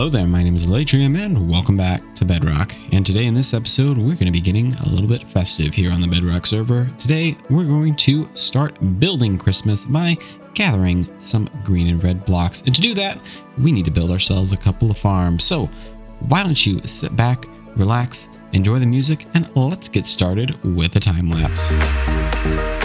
Hello there, my name is Alaydriem and welcome back to Bedrock. And today in this episode, we're going to be getting a little bit festive here on the Bedrock server. Today, we're going to start building Christmas by gathering some green and red blocks. And to do that, we need to build ourselves a couple of farms. So why don't you sit back, relax, enjoy the music, and let's get started with a time lapse.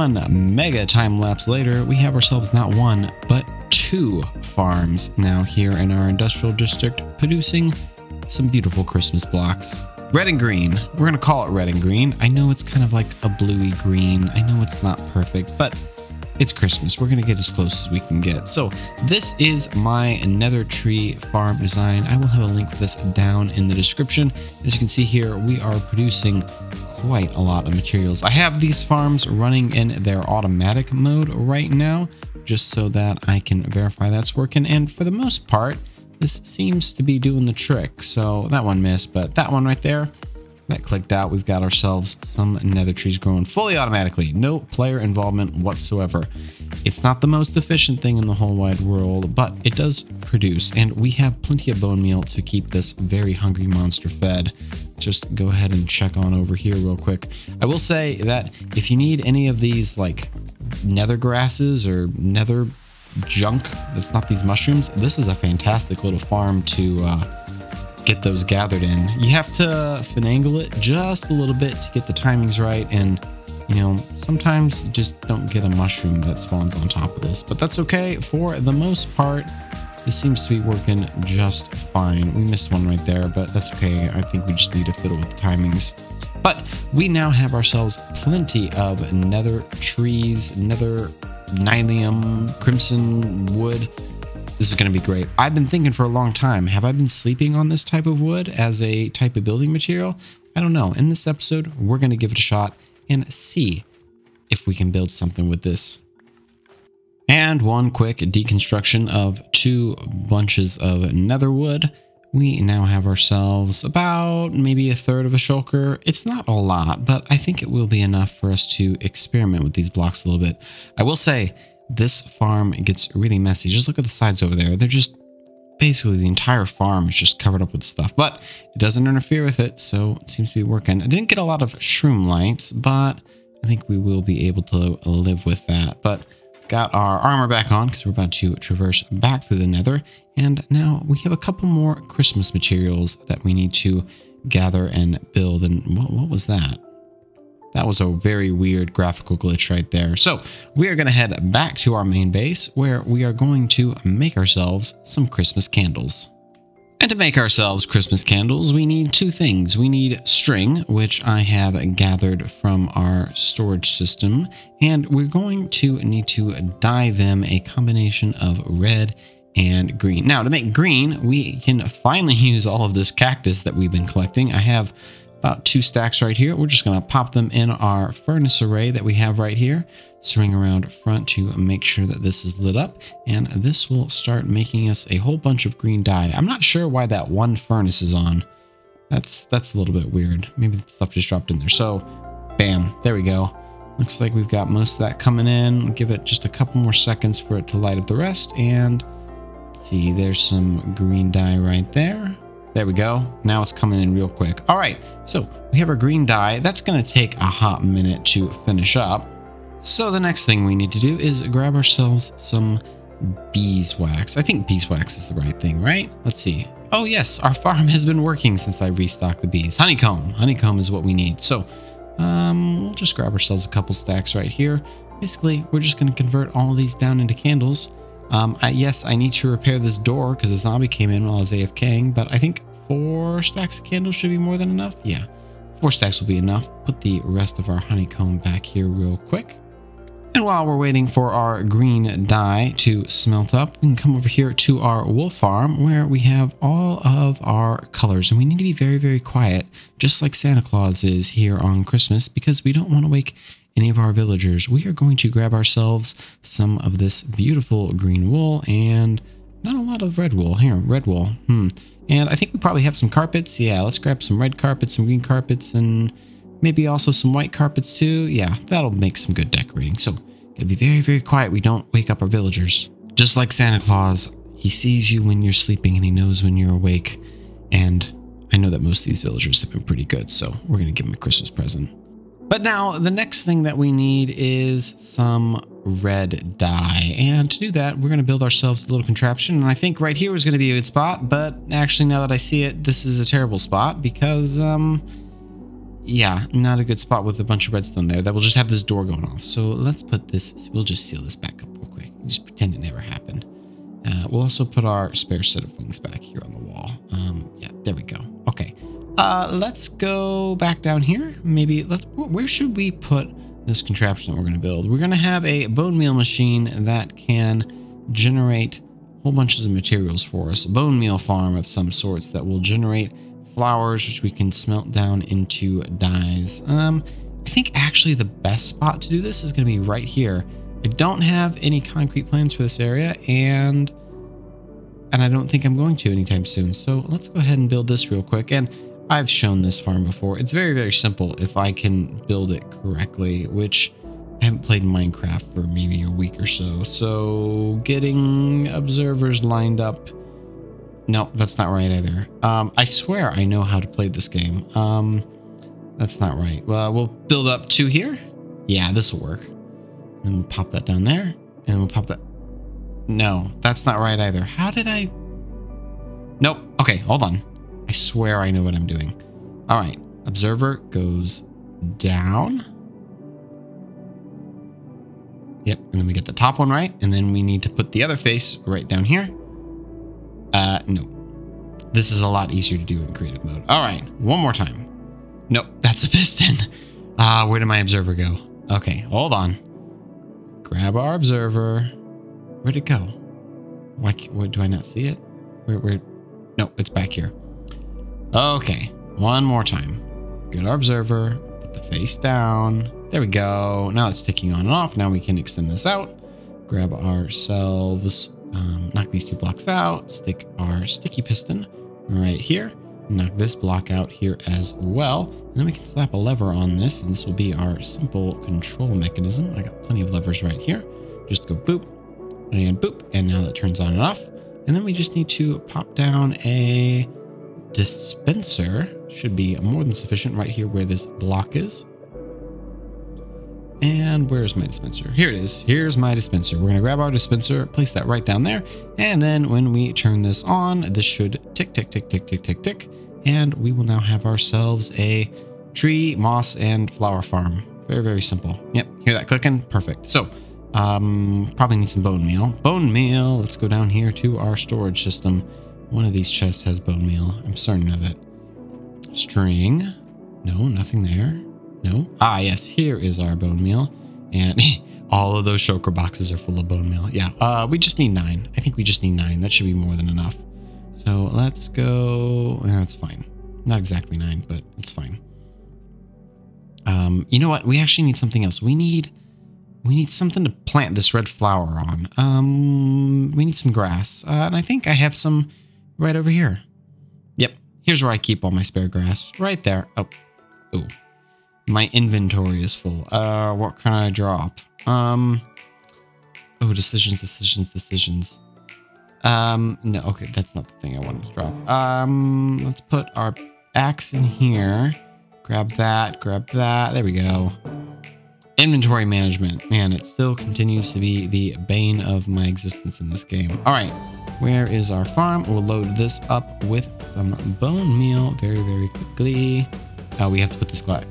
One mega time lapse later, we have ourselves not one, but two farms now here in our industrial district producing some beautiful Christmas blocks. Red and green. We're going to call it red and green. I know it's kind of like a bluey green. I know it's not perfect, but it's Christmas. We're going to get as close as we can get. So this is my nether tree farm design. I will have a link for this down in the description. As you can see here, we are producing quite a lot of materials. I have these farms running in their automatic mode right now, just so that I can verify that's working. And for the most part, this seems to be doing the trick. So that one missed, but that one right there, that clicked out. We've got ourselves some nether trees growing fully automatically. No player involvement whatsoever. It's not the most efficient thing in the whole wide world, but it does produce. And we have plenty of bone meal to keep this very hungry monster fed. Just go ahead and check on over here real quick. I will say that if you need any of these like nether grasses or nether junk that's not these mushrooms, this is a fantastic little farm to uh, get those gathered in. You have to finagle it just a little bit to get the timings right and you know, sometimes you just don't get a mushroom that spawns on top of this, but that's okay. For the most part, this seems to be working just fine. We missed one right there, but that's okay. I think we just need to fiddle with the timings. But we now have ourselves plenty of nether trees, nether nylium, crimson wood, this is going to be great. I've been thinking for a long time, have I been sleeping on this type of wood as a type of building material? I don't know. In this episode, we're going to give it a shot and see if we can build something with this. And one quick deconstruction of two bunches of netherwood. We now have ourselves about maybe a third of a shulker. It's not a lot, but I think it will be enough for us to experiment with these blocks a little bit. I will say this farm gets really messy. Just look at the sides over there. They're just basically the entire farm is just covered up with stuff, but it doesn't interfere with it, so it seems to be working. I didn't get a lot of shroom lights, but I think we will be able to live with that. But got our armor back on because we're about to traverse back through the nether. And now we have a couple more Christmas materials that we need to gather and build. And what, what was that? That was a very weird graphical glitch right there. So we are going to head back to our main base where we are going to make ourselves some Christmas candles. And to make ourselves Christmas candles, we need two things. We need string, which I have gathered from our storage system, and we're going to need to dye them a combination of red and green. Now, to make green, we can finally use all of this cactus that we've been collecting. I have about two stacks right here. We're just going to pop them in our furnace array that we have right here. Swing around front to make sure that this is lit up. And this will start making us a whole bunch of green dye. I'm not sure why that one furnace is on. That's that's a little bit weird. Maybe stuff just dropped in there. So, bam, there we go. Looks like we've got most of that coming in. Give it just a couple more seconds for it to light up the rest. And see, there's some green dye right there. There we go. Now it's coming in real quick. All right, so we have our green dye. That's going to take a hot minute to finish up. So the next thing we need to do is grab ourselves some beeswax. I think beeswax is the right thing, right? Let's see. Oh yes, our farm has been working since I restocked the bees. Honeycomb. Honeycomb is what we need. So um, we'll just grab ourselves a couple stacks right here. basically, we're just going to convert all these down into candles. Um, I, yes, I need to repair this door because a zombie came in while I was AFKing, but I think four stacks of candles should be more than enough. Yeah, four stacks will be enough. Put the rest of our honeycomb back here real quick. And while we're waiting for our green dye to smelt up, we can come over here to our wool farm where we have all of our colors. And we need to be very, very quiet, just like Santa Claus is here on Christmas, because we don't want to wake any of our villagers. We are going to grab ourselves some of this beautiful green wool and not a lot of red wool. Here, red wool. Hmm. And I think we probably have some carpets. Yeah, let's grab some red carpets, some green carpets, and maybe also some white carpets too. Yeah, that'll make some good decorating. So, gotta be very, very quiet. We don't wake up our villagers. Just like Santa Claus, he sees you when you're sleeping and he knows when you're awake. And I know that most of these villagers have been pretty good, so we're gonna give them a Christmas present. But now the next thing that we need is some red dye. And to do that, we're going to build ourselves a little contraption. And I think right here is going to be a good spot. But actually, now that I see it, this is a terrible spot because, um, yeah, not a good spot with a bunch of redstone there. That will just have this door going off. So let's put this, we'll just seal this back up real quick. Just pretend it never happened. Uh, we'll also put our spare set of wings back here on the wall. Um, yeah, there we go. Uh, let's go back down here. Maybe let's. Where should we put this contraption that we're going to build? We're going to have a bone meal machine that can generate whole bunches of materials for us. A bone meal farm of some sorts that will generate flowers, which we can smelt down into dyes. Um, I think actually the best spot to do this is going to be right here. I don't have any concrete plans for this area, and and I don't think I'm going to anytime soon. So let's go ahead and build this real quick. And I've shown this farm before. It's very, very simple if I can build it correctly, which I haven't played Minecraft for maybe a week or so. So getting observers lined up. No, that's not right either. Um, I swear I know how to play this game. Um, that's not right. Well, we'll build up two here. Yeah, this will work. And we'll pop that down there. And we'll pop that. No, that's not right either. How did I? Nope. Okay, hold on. I swear I know what I'm doing. All right. Observer goes down. Yep. And then we get the top one right. And then we need to put the other face right down here. Uh, no. This is a lot easier to do in creative mode. All right. One more time. Nope. That's a piston. Ah, uh, where did my observer go? Okay. Hold on. Grab our observer. Where'd it go? Why, why do I not see it? Where, where? No, it's back here. Okay, one more time. Good observer, put the face down. There we go. Now it's ticking on and off. Now we can extend this out. Grab ourselves, um, knock these two blocks out, stick our sticky piston right here. Knock this block out here as well. And then we can slap a lever on this, and this will be our simple control mechanism. I got plenty of levers right here. Just go boop and boop, and now that turns on and off. And then we just need to pop down a dispenser should be more than sufficient right here where this block is. And where's my dispenser? Here it is. Here's my dispenser. We're going to grab our dispenser, place that right down there. And then when we turn this on, this should tick, tick, tick, tick, tick, tick, tick. And we will now have ourselves a tree, moss, and flower farm. Very, very simple. Yep. Hear that clicking? Perfect. So, um, probably need some bone meal. Bone meal. Let's go down here to our storage system. One of these chests has bone meal. I'm certain of it. String. No, nothing there. No. Ah, yes. Here is our bone meal. And all of those shulker boxes are full of bone meal. Yeah. Uh, we just need nine. I think we just need nine. That should be more than enough. So let's go. That's fine. Not exactly nine, but it's fine. Um, you know what? We actually need something else. We need we need something to plant this red flower on. Um, we need some grass. Uh, and I think I have some right over here. Yep, here's where I keep all my spare grass. Right there. Oh, oh, my inventory is full. Uh, what can I drop? Um, oh, decisions, decisions, decisions. Um, no, okay, that's not the thing I wanted to drop. Um, let's put our axe in here. Grab that, grab that. There we go. Inventory management. Man, it still continues to be the bane of my existence in this game. All right. Where is our farm? We'll load this up with some bone meal very, very quickly. Uh, we have to put this gla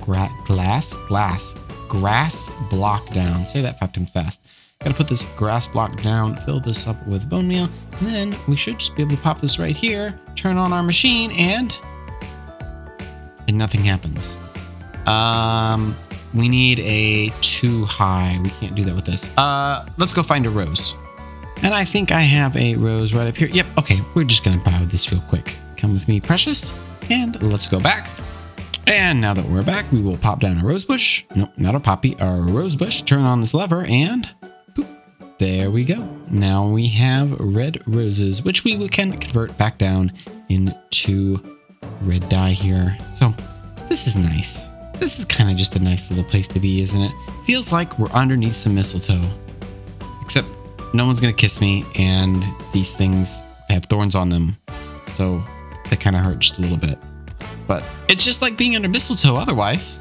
gra glass, glass, grass block down. Say that five times fast. Gotta put this grass block down, fill this up with bone meal, and then we should just be able to pop this right here, turn on our machine, and and nothing happens. Um, we need a too high. We can't do that with this. Uh, let's go find a rose. And I think I have a rose right up here. Yep. Okay. We're just to borrow this real quick. Come with me, precious. And let's go back. And now that we're back, we will pop down a rose bush. Nope, not a poppy, a rose bush. Turn on this lever and boop, there we go. Now we have red roses, which we can convert back down into red dye here. So this is nice. This is kind of just a nice little place to be, isn't it? Feels like we're underneath some mistletoe. No one's to kiss me, and these things have thorns on them. So they kind of hurt just a little bit. But it's just like being under mistletoe otherwise.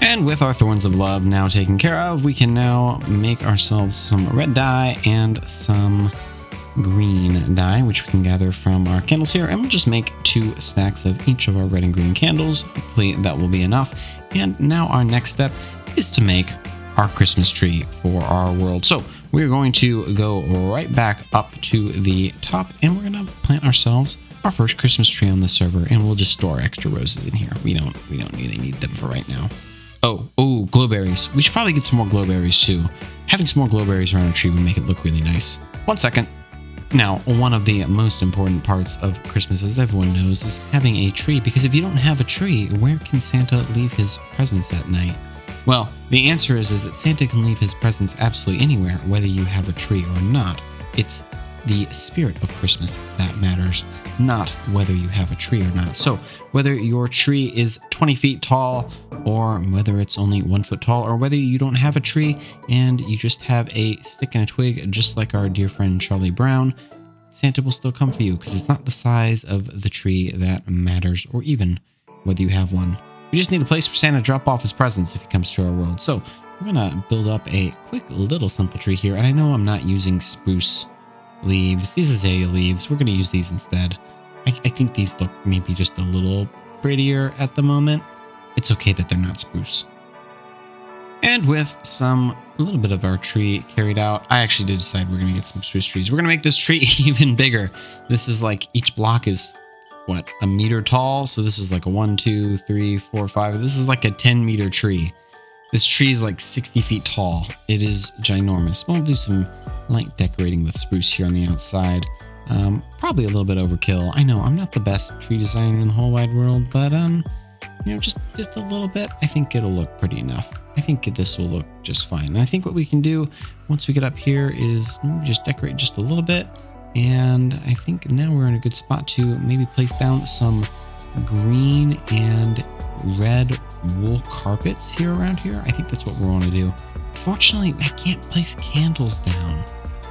And with our Thorns of Love now taken care of, we can now make ourselves some red dye and some green dye, which we can gather from our candles here. And we'll just make two stacks of each of our red and green candles. Hopefully that will be enough. And now our next step is to make our Christmas tree for our world. So we're going to go right back up to the top and we're going to plant ourselves our first Christmas tree on the server and we'll just store extra roses in here. We don't we don't really need them for right now. Oh, oh, glowberries. We should probably get some more glowberries too. Having some more glowberries around a tree would make it look really nice. One second. Now, one of the most important parts of Christmas, as everyone knows, is having a tree. Because if you don't have a tree, where can Santa leave his presents that night? Well, the answer is, is that Santa can leave his presents absolutely anywhere, whether you have a tree or not. It's the spirit of Christmas that matters, not whether you have a tree or not. So, whether your tree is 20 feet tall, or whether it's only one foot tall, or whether you don't have a tree and you just have a stick and a twig, just like our dear friend Charlie Brown, Santa will still come for you because it's not the size of the tree that matters, or even whether you have one. We just need a place for Santa to drop off his presents if he comes to our world. So, we're gonna build up a quick little simple tree here, and I know I'm not using spruce leaves. These are azalea leaves. We're going to use these instead. I, I, think these look maybe just a little prettier at the moment. It's okay that they're not spruce. And with some, a little bit of our tree carried out, I actually did decide we're going to get some spruce trees. We're going to make this tree even bigger. This is like, each block is, what, a meter tall? So this is like a one, two, three, four, five. This is like a 10 meter tree. This tree is like 60 feet tall. It is ginormous. We'll do some light decorating with spruce here on the outside. Um, probably a little bit overkill. I know I'm not the best tree designer in the whole wide world, but um, you know, just just a little bit. I think it'll look pretty enough. I think this will look just fine. And I think what we can do once we get up here is just decorate just a little bit. And I think now we're in a good spot to maybe place down some green and red wool carpets here around here. I think that's what we want to do. Unfortunately, I can't place candles down.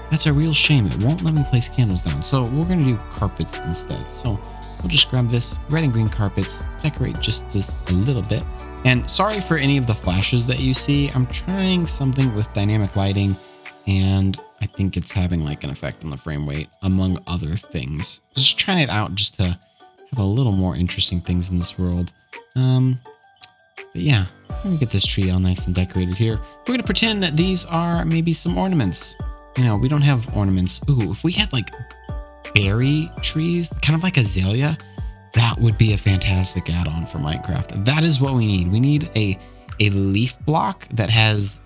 That's a real shame. It won't let me place candles down. So we're going to do carpets instead. So we'll just grab this red and green carpets, decorate just this a little bit. And sorry for any of the flashes that you see. I'm trying something with dynamic lighting and I think it's having like an effect on the frame rate among other things. Just trying it out just to have a little more interesting things in this world. Um, but yeah, let me get this tree all nice and decorated here. We're to pretend that these are maybe some ornaments. You know, we don't have ornaments. Ooh, if we had like berry trees, kind of like azalea, that would be a fantastic add-on for Minecraft. That is what we need. We need a, a leaf block that has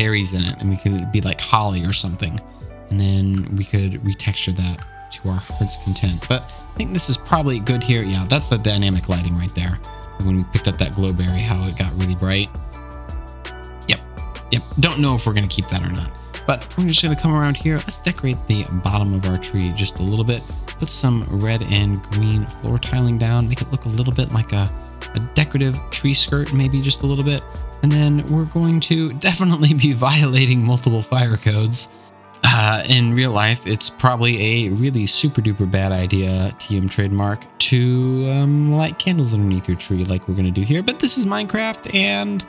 berries in it and we could be like holly or something. And then we could retexture that to our heart's content. But I think this is probably good here. Yeah, that's the dynamic lighting right there when we picked up that glowberry, how it got really bright. Yep, yep. Don't know if we're to keep that or not. But I'm just to come around here. Let's decorate the bottom of our tree just a little bit. Put some red and green floor tiling down. Make it look a little bit like a, a decorative tree skirt, maybe just a little bit. And then we're going to definitely be violating multiple fire codes. Uh, in real life, it's probably a really super duper bad idea, TM trademark, to um, light candles underneath your tree like we're going to do here. But this is Minecraft, and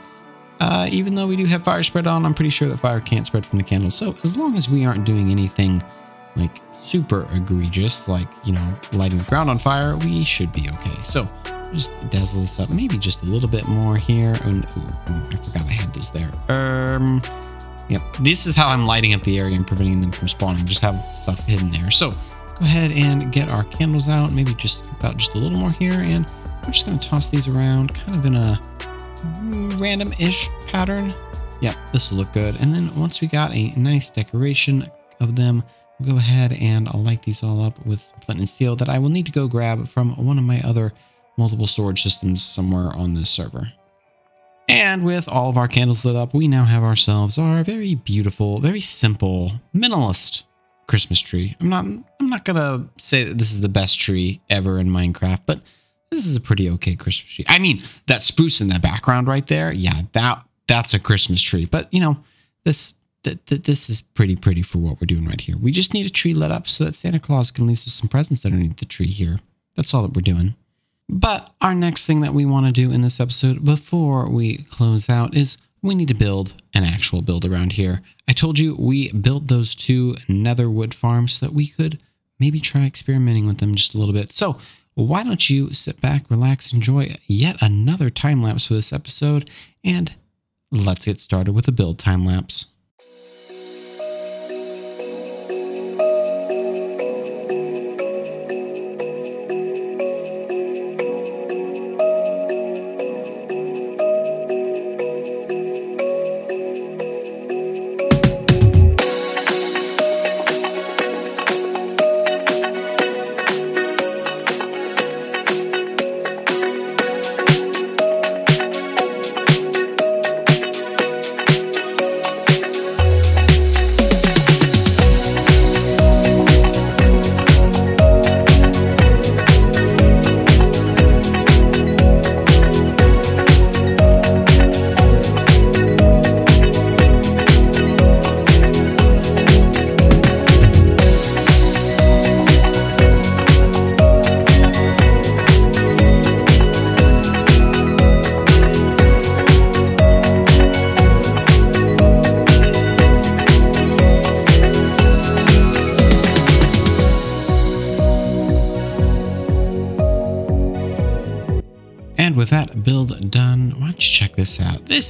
uh, even though we do have fire spread on, I'm pretty sure that fire can't spread from the candles. So as long as we aren't doing anything like super egregious, like, you know, lighting the ground on fire, we should be okay. So Just dazzle this up. Maybe just a little bit more here. And I forgot I had those there. Um, yep. This is how I'm lighting up the area and preventing them from spawning. Just have stuff hidden there. So go ahead and get our candles out. Maybe just about just a little more here. And we're just going to toss these around kind of in a random-ish pattern. Yep, this will look good. And then once we got a nice decoration of them, we'll go ahead and I'll light these all up with flint and steel that I will need to go grab from one of my other multiple storage systems somewhere on this server. And with all of our candles lit up, we now have ourselves our very beautiful, very simple, minimalist Christmas tree. I'm not I'm not gonna say that this is the best tree ever in Minecraft, but this is a pretty okay Christmas tree. I mean, that spruce in the background right there, yeah, that that's a Christmas tree. But you know, this th th this is pretty pretty for what we're doing right here. We just need a tree lit up so that Santa Claus can leave us some presents underneath the tree here. That's all that we're doing. But our next thing that we want to do in this episode before we close out is we need to build an actual build around here. I told you we built those two nether wood farms so that we could maybe try experimenting with them just a little bit. So why don't you sit back, relax, enjoy yet another time lapse for this episode, and let's get started with a build time lapse.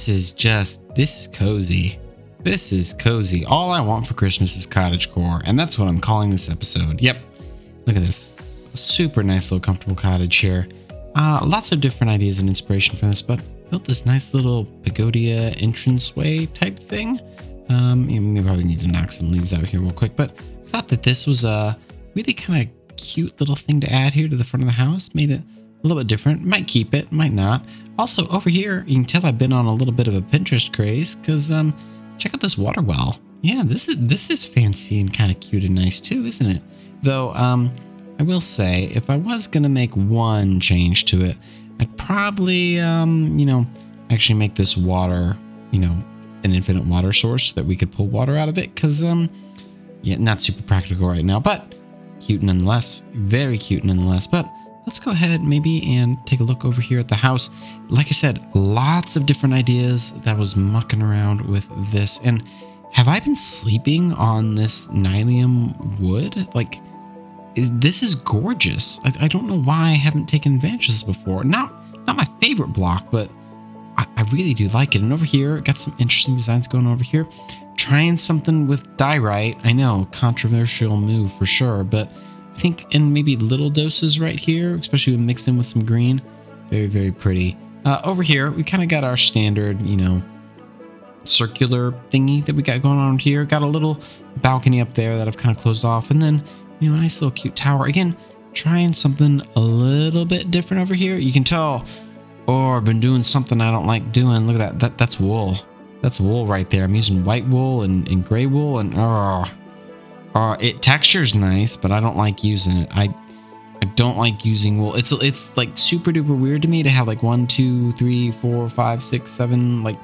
This is just, this is cozy. This is cozy. All I want for Christmas is cottage core, and that's what I'm calling this episode. Yep, look at this. Super nice little comfortable cottage here. Uh, lots of different ideas and inspiration for this, but built this nice little pagoda entranceway type thing. Um, we probably need to knock some leaves out here real quick, but I thought that this was a really kind of cute little thing to add here to the front of the house. Made it a little bit different. Might keep it, might not. Also, over here, you can tell I've been on a little bit of a Pinterest craze because um, check out this water well. Yeah, this is this is fancy and kind of cute and nice too, isn't it? Though, um, I will say, if I was gonna make one change to it, I'd probably, um, you know, actually make this water, you know, an infinite water source so that we could pull water out of it. Because, um, yeah, not super practical right now, but cute nonetheless. Very cute nonetheless. But let's go ahead maybe and take a look over here at the house. Like I said, lots of different ideas that was mucking around with this. And have I been sleeping on this nylium wood? Like, this is gorgeous. I, I don't know why I haven't taken advantage of this before. Not, not my favorite block, but I, I really do like it. And over here, got some interesting designs going over here. Trying something with diorite. I know, controversial move for sure, but I think in maybe little doses right here, especially when mixed in with some green. Very, very pretty. Uh, over here, we kind of got our standard, you know, circular thingy that we got going on here. Got a little balcony up there that I've kind of closed off. And then, you know, a nice little cute tower. Again, trying something a little bit different over here. You can tell, oh, I've been doing something I don't like doing. Look at that. that that's wool. That's wool right there. I'm using white wool and, and gray wool. And, oh, uh, it textures nice, but I don't like using it. I I don't like using wool. It's it's like super duper weird to me to have like one, two, three, four, five, six, seven, like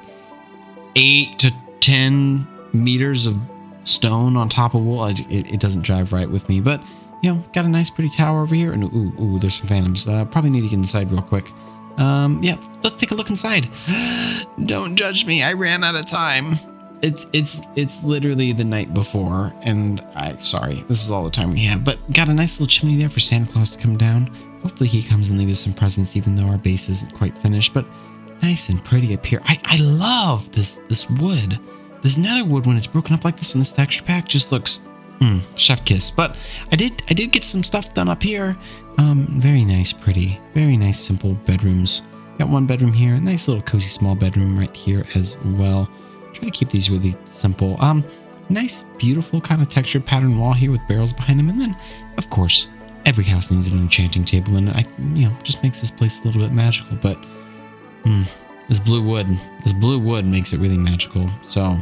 eight to ten meters of stone on top of wool. it, it doesn't drive right with me. But you know, got a nice pretty tower over here, and ooh, ooh, there's some phantoms. Uh, probably need to get inside real quick. Um, yeah, let's take a look inside. don't judge me. I ran out of time. It's it's it's literally the night before, and I sorry, this is all the time we have, but got a nice little chimney there for Santa Claus to come down. Hopefully he comes and leaves us some presents, even though our base isn't quite finished. But nice and pretty up here. I I love this this wood. This nether wood when it's broken up like this in this texture pack just looks mm, chef kiss. But I did I did get some stuff done up here. Um, very nice, pretty, very nice, simple bedrooms. Got one bedroom here, a nice little cozy small bedroom right here as well. Try to keep these really simple. Um, nice, beautiful kind of textured pattern wall here with barrels behind them. And then, of course, every house needs an enchanting table. And I, you know, just makes this place a little bit magical. But mm, this blue wood, this blue wood makes it really magical. So,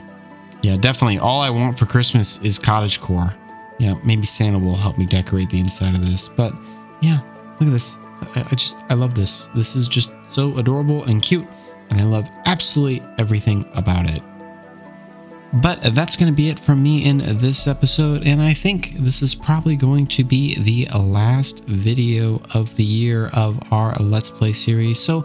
yeah, definitely. All I want for Christmas is cottage core. Yeah, maybe Santa will help me decorate the inside of this. But yeah, look at this. I, I just, I love this. This is just so adorable and cute. And I love absolutely everything about it. But that's going to be it from me in this episode, and I think this is probably going to be the last video of the year of our Let's Play series. So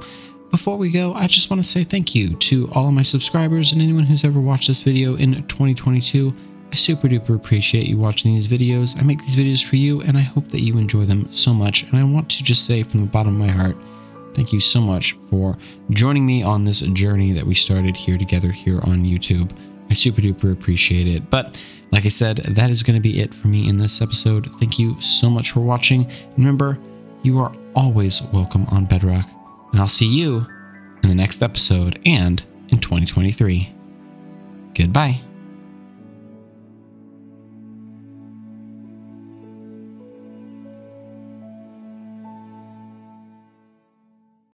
before we go, I just want to say thank you to all of my subscribers and anyone who's ever watched this video in 2022. I super duper appreciate you watching these videos. I make these videos for you, and I hope that you enjoy them so much. And I want to just say from the bottom of my heart, thank you so much for joining me on this journey that we started here together here on YouTube. I super duper appreciate it. But like I said, that is going to be it for me in this episode. Thank you so much for watching. Remember, you are always welcome on Bedrock. And I'll see you in the next episode and in 2023. Goodbye.